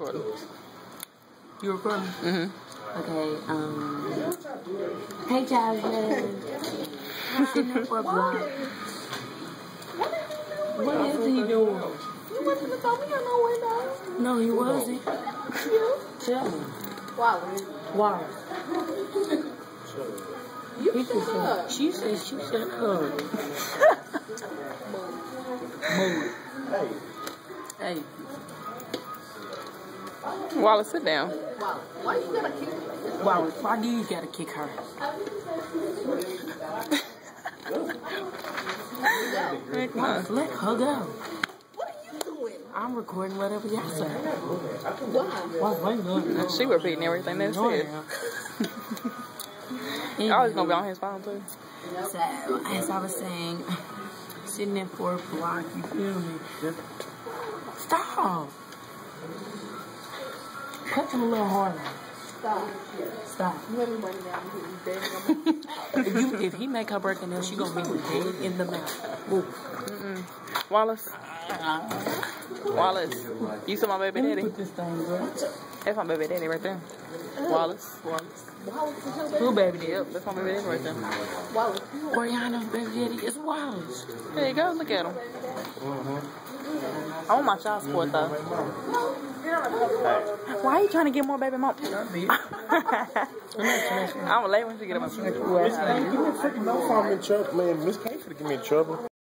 You recording? Mm-hmm. Okay, um. Hey, Jasmine. Sitting there for a block. What is he doing? You wasn't to throw me on no window. No, he wasn't. You? Tell me. Wallace. Why? You He shut said, up. she said she said, uh, move. Hey, Wallace, sit down. Wallace. Why you gotta kick me? why, why do you gotta kick her? Heck. Wallace, let her go. What are you doing? I'm recording whatever y'all say. Why? Why you? She repeating everything they No, said. yeah. Always gonna be on his phone too. So, as I was saying, sitting in for a block, you feel me? Stop! Cut them a little harder. Stop. Stop. You ain't down here. You If, you, if he make her break a nail, she gonna be dead in the mouth. Move. Wallace. Uh-huh. Wallace. You see my baby daddy? put this thing, bro. That's my baby daddy right there. Uh-huh. Wallace. Wallace. Wallace is your baby. Who baby daddy? Yep, that's my baby daddy right there. Wallace. Brianna's baby daddy is Wallace. There you go. Look at him. Mm-hmm. I want my child support though. Why are you trying to get more baby mom? I'm late when she get up. Miss K, give me freaking no I'm in trouble. Man, Miss K finna give me in trouble.